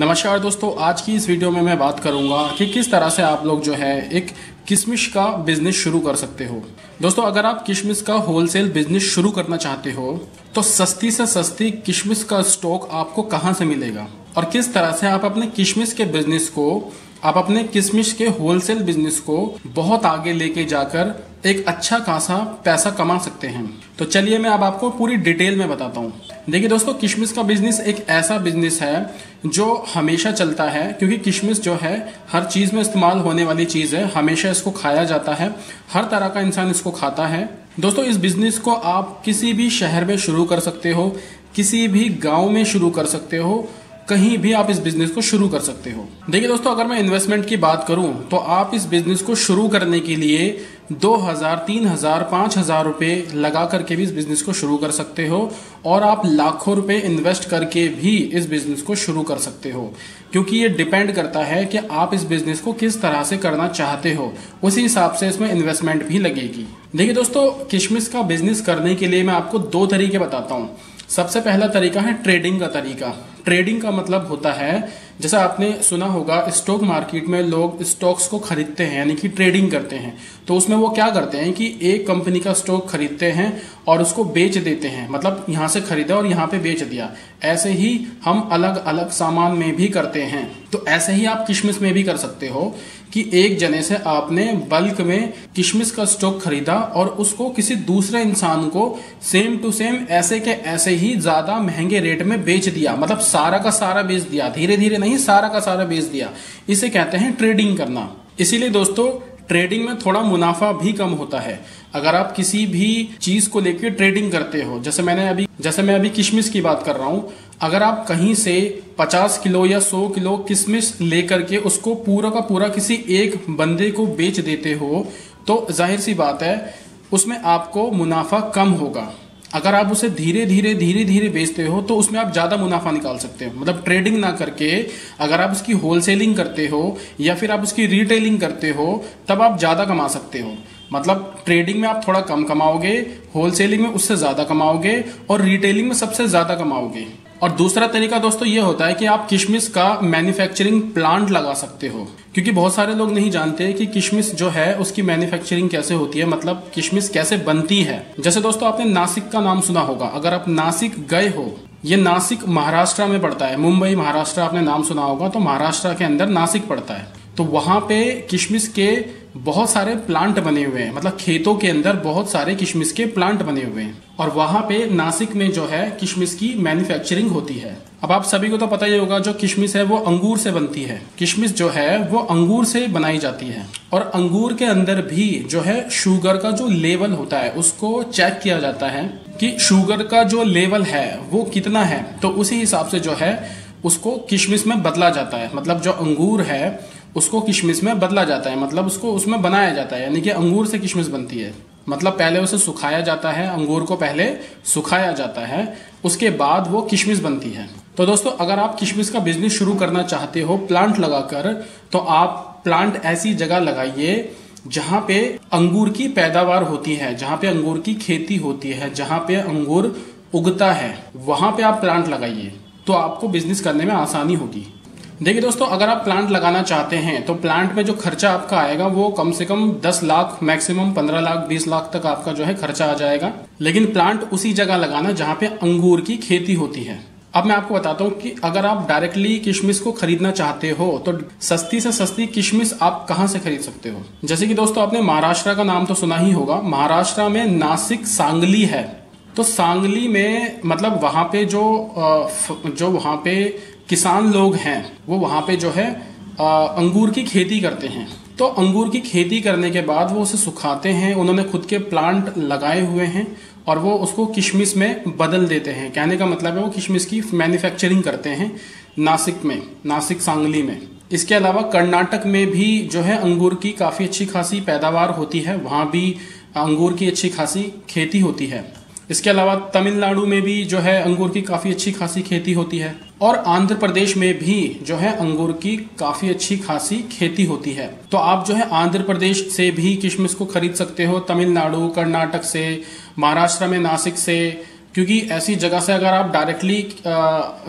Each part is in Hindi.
नमस्कार दोस्तों, आज की इस वीडियो में मैं बात करूँगा कि किस तरह से आप लोग जो है एक किशमिश का बिज़नेस शुरू कर सकते हो। दोस्तों, अगर आप किशमिश का होलसेल बिज़नेस शुरू करना चाहते हो तो सस्ती से सस्ती किशमिश का स्टॉक आपको कहाँ से मिलेगा? और किस तरह से आप अपने किशमिश के बिज़नेस को, आप अपने किशमिश के होलसेल बिज़नेस को बहुत आगे लेके जाकर एक अच्छा खासा पैसा कमा सकते हैं। तो चलिए मैं अब आपको पूरी डिटेल में बताता हूँ। देखिए दोस्तों, किशमिश का बिज़नेस एक ऐसा बिज़नेस है जो हमेशा चलता है, क्योंकि किशमिश जो है, हर चीज़ में इस्तेमाल होने वाली चीज़ है। हमेशा इसको खाया जाता है, हर तरह का इंसान इसको खाता है। दोस्तों, इस बिज़नेस को आप किसी भी शहर में शुरू कर सकते हो, किसी भी गाँव में शुरू कर सकते हो, कहीं भी आप इस बिज़नेस को शुरू कर सकते हो। देखिए दोस्तों, अगर मैं इन्वेस्टमेंट की बात करूँ तो आप इस बिज़नेस को शुरू करने के लिए दो हज़ार, तीन हज़ार, पाँच हज़ार रुपये लगा करके भी इस बिज़नेस को शुरू कर सकते हो और आप लाखों रुपए इन्वेस्ट करके भी इस बिज़नेस को शुरू कर सकते हो। क्योंकि ये डिपेंड करता है कि आप इस बिज़नेस को किस तरह से करना चाहते हो। उसी हिसाब से इसमें इन्वेस्टमेंट भी लगेगी। देखिए दोस्तों, किशमिश का बिज़नेस करने के लिए मैं आपको दो तरीके बताता हूँ। सबसे पहला तरीका है ट्रेडिंग का तरीका। ट्रेडिंग का मतलब होता है जैसा आपने सुना होगा स्टॉक मार्केट में लोग स्टॉक्स को खरीदते हैं, यानी कि ट्रेडिंग करते हैं। तो उसमें वो क्या करते हैं कि एक कंपनी का स्टॉक खरीदते हैं और उसको बेच देते हैं। मतलब यहाँ से खरीदा और यहाँ पे बेच दिया। ऐसे ही हम अलग अलग सामान में भी करते हैं। तो ऐसे ही आप किशमिश में भी कर सकते हो। कि एक जने से आपने बल्क में किशमिश का स्टॉक खरीदा और उसको किसी दूसरे इंसान को सेम टू सेम ऐसे के ऐसे ही ज़्यादा महँगे रेट में बेच दिया। मतलब सारा का सारा बेच दिया। धीरे धीरे नहीं, सारा का सारा बेच दिया। इसे कहते हैं ट्रेडिंग करना। इसीलिए दोस्तों ट्रेडिंग में थोड़ा मुनाफा भी कम होता है। अगर आप किसी भी चीज़ को लेकर ट्रेडिंग करते हो, जैसे मैंने अभी, जैसे मैं अभी किशमिश की बात कर रहा हूँ अगर आप कहीं से 50 किलो या 100 किलो किशमिश लेकर के उसको पूरा का पूरा किसी एक बंदे को बेच देते हो तो ज़ाहिर सी बात है, उसमें आपको मुनाफा कम होगा। अगर आप उसे धीरे धीरे धीरे धीरे बेचते हो तो उसमें आप ज़्यादा मुनाफा निकाल सकते हो। मतलब ट्रेडिंग ना करके अगर आप उसकी होलसेलिंग करते हो या फिर आप उसकी रिटेलिंग करते हो, तब आप ज़्यादा कमा सकते हो। मतलब ट्रेडिंग में आप थोड़ा कम कमाओगे, होलसेलिंग में उससे ज़्यादा कमाओगे और रिटेलिंग में सबसे ज़्यादा कमाओगे। और दूसरा तरीका दोस्तों ये होता है कि आप किशमिश का मैन्युफैक्चरिंग प्लांट लगा सकते हो। क्योंकि बहुत सारे लोग नहीं जानते कि किशमिश जो है, उसकी मैन्युफैक्चरिंग कैसे होती है मतलब किशमिश कैसे बनती है। जैसे दोस्तों आपने नासिक का नाम सुना होगा। अगर आप नासिक गए हो, ये नासिक महाराष्ट्र में पड़ता है। मुंबई, महाराष्ट्र आपने नाम सुना होगा तो महाराष्ट्र के अंदर नासिक पड़ता है। तो वहाँ पे किशमिश के बहुत सारे प्लांट बने हुए हैं। मतलब खेतों के अंदर बहुत सारे किशमिश के प्लांट बने हुए हैं। और वहाँ पे नासिक में जो है, किशमिश की मैन्युफैक्चरिंग होती है। अब आप सभी को तो पता ही होगा, जो किशमिश है वो अंगूर से बनती है। किशमिश जो है, वो अंगूर से बनाई जाती है। और अंगूर के अंदर भी जो है शुगर का जो लेवल होता है, उसको चेक किया जाता है कि शुगर का जो लेवल है, वो कितना है। तो उसी हिसाब से जो है, उसको किशमिश में बदला जाता है। मतलब जो अंगूर है उसको किशमिश में बदला जाता है मतलब उसको उसमें बनाया जाता है, यानी कि अंगूर से किशमिश बनती है। मतलब पहले उसे सुखाया जाता है, अंगूर को पहले सुखाया जाता है, उसके बाद वो किशमिश बनती है। तो दोस्तों, अगर आप किशमिश का बिज़नेस शुरू करना चाहते हो प्लांट लगाकर तो आप प्लांट ऐसी जगह लगाइए जहाँ पे अंगूर की पैदावार होती है, जहाँ पे अंगूर की खेती होती है, जहाँ पे अंगूर उगता है। वहाँ पे आप प्लांट लगाइए तो आपको बिज़नेस करने में आसानी होगी। देखिए दोस्तों, अगर आप प्लांट लगाना चाहते हैं तो प्लांट में जो खर्चा आपका आएगा, वो कम से कम 10 लाख मैक्सिमम 15 लाख 20 लाख तक आपका जो है खर्चा आ जाएगा। लेकिन प्लांट उसी जगह लगाना जहाँ पे अंगूर की खेती होती है। अब मैं आपको बताता हूँ कि अगर आप डायरेक्टली किशमिश को खरीदना चाहते हो तो सस्ती से सस्ती किशमिश आप कहाँ से खरीद सकते हो? जैसे कि दोस्तों, आपने महाराष्ट्र का नाम तो सुना ही होगा। महाराष्ट्र में नासिक सांगली है। तो सांगली में मतलब वहाँ पे जो जो वहाँ पे किसान लोग हैं, वो वहाँ पे जो है अंगूर की खेती करते हैं। तो अंगूर की खेती करने के बाद वो उसे सुखाते हैं, उन्होंने खुद के प्लांट लगाए हुए हैं और वो उसको किशमिश में बदल देते हैं। कहने का मतलब है वो किशमिश की मैन्युफैक्चरिंग करते हैं, नासिक में, नासिक सांगली में। इसके अलावा कर्नाटक में भी जो है, अंगूर की काफ़ी अच्छी खासी पैदावार होती है, वहाँ भी अंगूर की अच्छी खासी खेती होती है। इसके अलावा तमिलनाडु में भी जो है अंगूर की काफ़ी अच्छी खासी खेती होती है और आंध्र प्रदेश में भी जो है अंगूर की काफ़ी अच्छी खासी खेती होती है। तो आप जो है आंध्र प्रदेश से भी किशमिश को खरीद सकते हो, तमिलनाडु, कर्नाटक से, महाराष्ट्र में नासिक से क्योंकि ऐसी जगह से अगर आप डायरेक्टली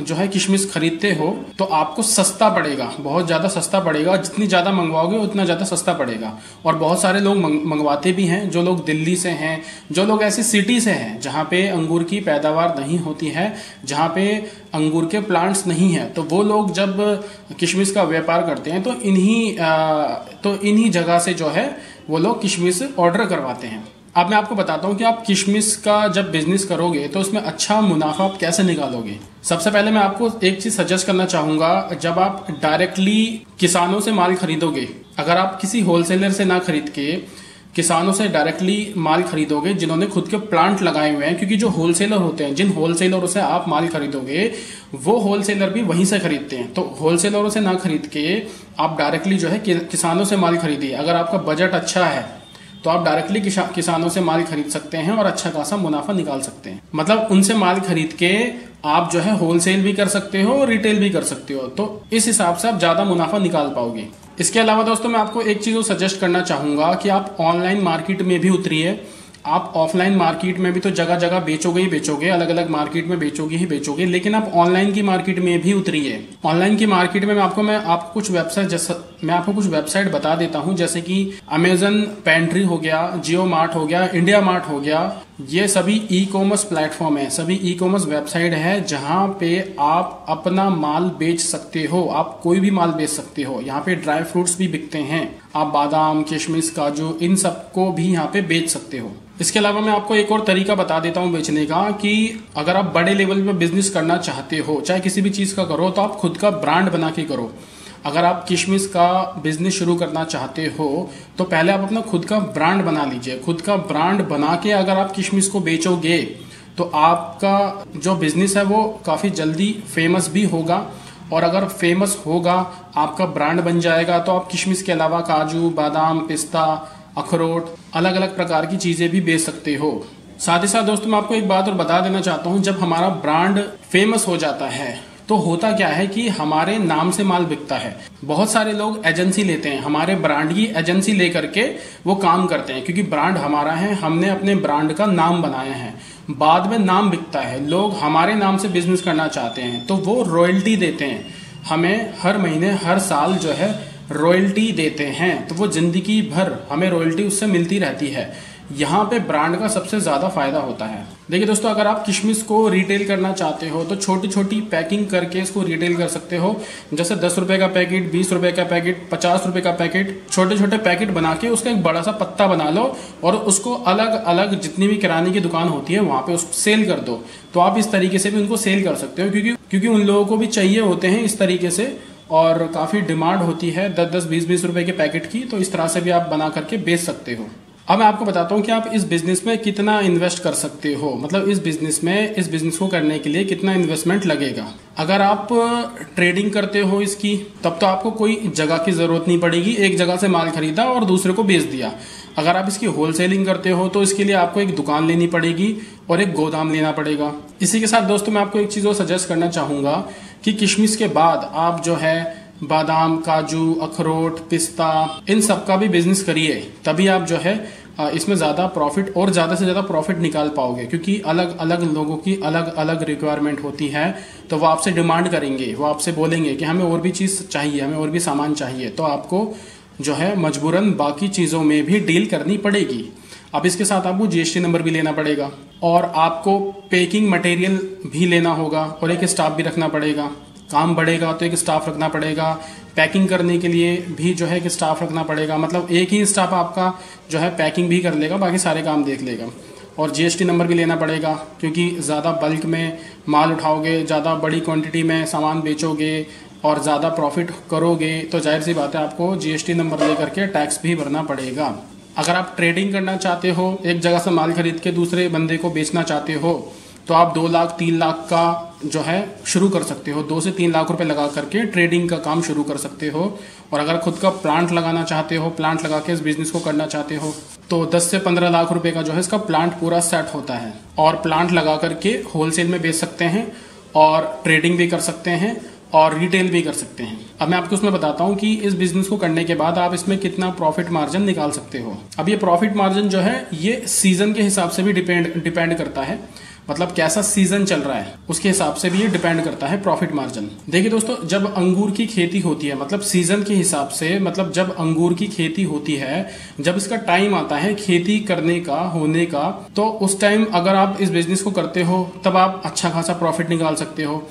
जो है किशमिश खरीदते हो तो आपको सस्ता पड़ेगा, बहुत ज़्यादा सस्ता पड़ेगा। जितनी ज़्यादा मंगवाओगे, उतना ज़्यादा सस्ता पड़ेगा। और बहुत सारे लोग मंगवाते भी हैं, जो लोग दिल्ली से हैं, जो लोग ऐसी सिटी से हैं, जहाँ पे अंगूर की पैदावार नहीं होती है, जहाँ पे अंगूर के प्लांट्स नहीं है। तो वो लोग जब किशमिश का व्यापार करते हैं तो इन्हीं तो इन्हीं जगह से जो है, वो लोग किशमिश ऑर्डर करवाते हैं। अब मैं आपको बताता हूँ कि आप किशमिश का जब बिज़नेस करोगे तो उसमें अच्छा मुनाफा आप कैसे निकालोगे? सबसे पहले मैं आपको एक चीज़ सजेस्ट करना चाहूँगा, जब आप डायरेक्टली किसानों से माल खरीदोगे, अगर आप किसी होलसेलर से ना खरीद के किसानों से डायरेक्टली माल खरीदोगे, जिन्होंने खुद के प्लांट लगाए हुए हैं, क्योंकि जो होलसेलर होते हैं, जिन होलसेलरों से आप माल खरीदोगे, वो होलसेलर भी वहीं से खरीदते हैं। तो होलसेलरों से ना खरीद के आप डायरेक्टली जो है किसानों से माल खरीदिए। अगर आपका बजट अच्छा है तो आप डायरेक्टली किसानों से माल खरीद सकते हैं और अच्छा खासा मुनाफा निकाल सकते हैं। मतलब उनसे माल खरीद के आप जो है होलसेल भी कर सकते हो और रिटेल भी कर सकते हो। तो इस हिसाब से आप ज़्यादा मुनाफा निकाल पाओगे। इसके अलावा दोस्तों, मैं आपको एक चीज़ सजेस्ट करना चाहूँगा कि आप ऑनलाइन मार्केट में भी उतरिए। आप ऑफलाइन मार्केट में भी तो जगह जगह बेचोगे ही बेचोगे अलग अलग मार्केट में बेचोगे ही बेचोगे, लेकिन आप ऑनलाइन की मार्केट में भी उतरी है। ऑनलाइन की मार्केट में मैं आपको मैं आपको कुछ वेबसाइट जैसा, मैं आपको कुछ वेबसाइट बता देता हूँ, जैसे कि अमेजन पेंट्री हो गया जियो मार्ट हो गया इंडिया मार्ट हो गया ये सभी ई कॉमर्स प्लेटफॉर्म है, सभी ई कॉमर्स वेबसाइट है जहाँ पे आप अपना माल बेच सकते हो, आप कोई भी माल बेच सकते हो। यहाँ पे ड्राई फ्रूट्स भी बिकते हैं। आप बादाम, किशमिश, काजू, इन सबको भी यहाँ पे बेच सकते हो। इसके अलावा मैं आपको एक और तरीका बता देता हूँ बेचने का कि अगर आप बड़े लेवल पे बिज़नेस करना चाहते हो, चाहे किसी भी चीज़ का करो तो आप खुद का ब्रांड बना के करो। अगर आप किशमिश का बिज़नेस शुरू करना चाहते हो तो पहले आप अपना खुद का ब्रांड बना लीजिए। खुद का ब्रांड बना के अगर आप किशमिश को बेचोगे तो आपका जो बिज़नेस है वो काफ़ी जल्दी फ़ेमस भी होगा। और अगर फ़ेमस होगा, आपका ब्रांड बन जाएगा तो आप किशमिश के अलावा काजू, बादाम, पिस्ता, अखरोट अलग अलग प्रकार की चीज़ें भी बेच सकते हो। साथ ही साथ दोस्तों, मैं आपको एक बात और बता देना चाहता हूँ, जब हमारा ब्रांड फ़ेमस हो जाता है तो होता क्या है कि हमारे नाम से माल बिकता है। बहुत सारे लोग एजेंसी लेते हैं। हमारे ब्रांड की एजेंसी लेकर के वो काम करते हैं, क्योंकि ब्रांड हमारा है, हमने अपने ब्रांड का नाम बनाया है। बाद में नाम बिकता है। लोग हमारे नाम से बिज़नेस करना चाहते हैं तो वो रॉयल्टी देते हैं। हमें हर महीने, हर साल जो है रॉयल्टी देते हैं। तो वो ज़िंदगी भर हमें रॉयल्टी उससे मिलती रहती है। यहाँ पे ब्रांड का सबसे ज़्यादा फ़ायदा होता है। देखिए दोस्तों, अगर आप किशमिश को रिटेल करना चाहते हो तो छोटी छोटी पैकिंग करके इसको रिटेल कर सकते हो। जैसे दस रुपए का पैकेट बीस रुपए का पैकेट पचास रुपए का पैकेट छोटे छोटे पैकेट बना के उसका एक बड़ा सा पत्ता बना लो और उसको अलग अलग जितनी भी किराने की दुकान होती है, वहाँ पे उसको सेल कर दो। तो आप इस तरीके से भी उनको सेल कर सकते हो, क्योंकि क्योंकि उन लोगों को भी चाहिए होते हैं इस तरीके से और काफ़ी डिमांड होती है दस दस, बीस बीस रुपए के पैकेट की तो इस तरह से भी आप बना करके बेच सकते हो। अब मैं आपको बताता हूँ कि आप इस बिज़नेस में कितना इन्वेस्ट कर सकते हो। मतलब इस बिज़नेस में, इस बिज़नेस को करने के लिए कितना इन्वेस्टमेंट लगेगा। अगर आप ट्रेडिंग करते हो इसकी, तब तो आपको कोई जगह की ज़रूरत नहीं पड़ेगी। एक जगह से माल खरीदा और दूसरे को बेच दिया। अगर आप इसकी होलसेलिंग करते हो तो इसके लिए आपको एक दुकान लेनी पड़ेगी और एक गोदाम लेना पड़ेगा। इसी के साथ दोस्तों, मैं आपको एक चीज़ और सजेस्ट करना चाहूँगा कि किशमिश के बाद आप जो है बादाम, काजू, अखरोट, पिस्ता, इन सब का भी बिज़नेस करिए। तभी आप जो है इसमें ज़्यादा प्रॉफिट और ज़्यादा से ज़्यादा प्रॉफिट निकाल पाओगे, क्योंकि अलग अलग लोगों की अलग अलग रिक्वायरमेंट होती है तो वो आपसे डिमांड करेंगे, वो आपसे बोलेंगे कि हमें और भी चीज़ चाहिए, हमें और भी सामान चाहिए तो आपको जो है मजबूरन बाकी चीज़ों में भी डील करनी पड़ेगी। अब इसके साथ आपको जीएसटी नंबर भी लेना पड़ेगा, और आपको पेकिंग मटेरियल भी लेना होगा, और एक स्टाफ भी रखना पड़ेगा। काम बढ़ेगा तो एक स्टाफ रखना पड़ेगा पैकिंग करने के लिए भी जो है कि स्टाफ रखना पड़ेगा। मतलब एक ही स्टाफ आपका जो है पैकिंग भी कर लेगा, बाकी सारे काम देख लेगा। और जीएसटी नंबर भी लेना पड़ेगा, क्योंकि ज़्यादा बल्क में माल उठाओगे, ज़्यादा बड़ी क्वांटिटी में सामान बेचोगे और ज़्यादा प्रॉफिट करोगे तो ज़ाहिर सी बात है आपको जीएसटी नंबर ले करके टैक्स भी भरना पड़ेगा। अगर आप ट्रेडिंग करना चाहते हो, एक जगह से माल खरीद के दूसरे बंदे को बेचना चाहते हो तो आप दो लाख, तीन लाख का जो है, शुरू कर सकते हो। दो से तीन लाख रुपए लगा करके ट्रेडिंग का काम शुरू कर सकते हो। और अगर खुद का प्लांट लगाना चाहते हो प्लांट लगा के इस बिज़नेस को करना चाहते हो तो 10 से 15 लाख रुपए का जो है इसका प्लांट पूरा सेट होता है। और प्लांट लगा करके होलसेल में बेच सकते हैं और ट्रेडिंग भी कर सकते हैं और रिटेल भी कर सकते हैं। अब मैं आपको उसमें बताता हूँ कि इस बिज़नेस को करने के बाद आप इसमें कितना प्रॉफिट मार्जिन निकाल सकते हो। अब ये प्रॉफिट मार्जिन जो है, ये सीज़न के हिसाब से भी डिपेंड डिपेंड करता है। मतलब कैसा सीज़न चल रहा है, उसके हिसाब से भी ये डिपेंड करता है प्रॉफिट मार्जिन देखिए दोस्तों, जब अंगूर की खेती होती है मतलब सीज़न के हिसाब से मतलब जब अंगूर की खेती होती है, जब इसका टाइम आता है खेती करने का, होने का तो उस टाइम अगर आप इस बिज़नेस को करते हो, तब आप अच्छा खासा प्रॉफिट निकाल सकते हो।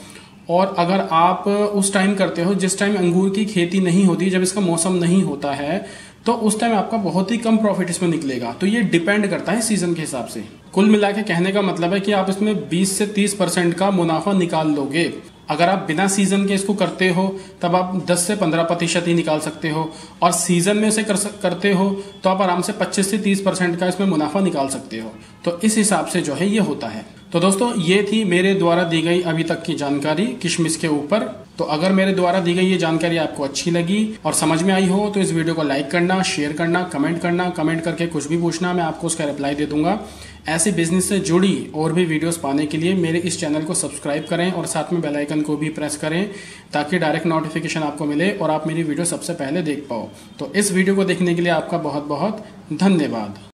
और अगर आप उस टाइम करते हो, जिस टाइम अंगूर की खेती नहीं होती, जब इसका मौसम नहीं होता है तो उस टाइम आपका बहुत ही कम प्रॉफिट इसमें निकलेगा। तो ये डिपेंड करता है सीज़न के हिसाब से। कुल मिला के कहने का मतलब है कि आप इसमें 20 से 30 परसेंट का मुनाफा निकाल लोगे। अगर आप बिना सीज़न के इसको करते हो, तब आप 10 से 15 प्रतिशत ही निकाल सकते हो। और सीज़न में इसे कर करते हो तो आप आराम से 25 से 30 परसेंट का इसमें मुनाफा निकाल सकते हो। तो इस हिसाब से जो है ये होता है। तो दोस्तों, ये थी मेरे द्वारा दी गई अभी तक की जानकारी किशमिश के ऊपर। तो अगर मेरे द्वारा दी गई ये जानकारी आपको अच्छी लगी और समझ में आई हो तो इस वीडियो को लाइक करना, शेयर करना, कमेंट करना, कमेंट करके कुछ भी पूछना, मैं आपको उसका रिप्लाई दे दूँगा। ऐसी बिज़नेस से जुड़ी और भी वीडियोस पाने के लिए मेरे इस चैनल को सब्सक्राइब करें और साथ में बेल आइकन को भी प्रेस करें ताकि डायरेक्ट नोटिफिकेशन आपको मिले और आप मेरी वीडियो सबसे पहले देख पाओ। तो इस वीडियो को देखने के लिए आपका बहुत बहुत धन्यवाद।